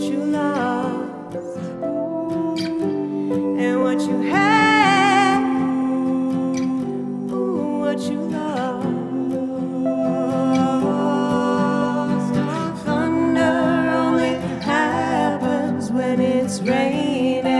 what you lost and what you had, what you lost. Thunder only happens when it's raining.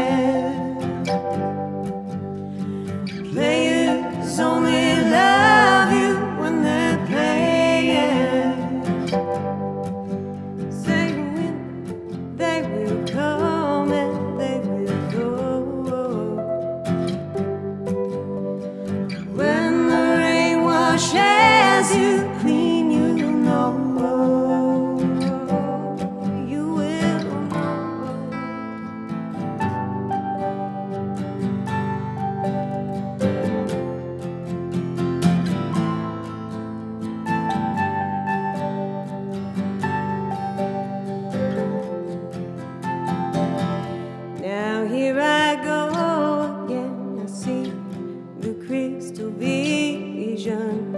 Vision.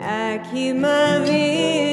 I keep my visions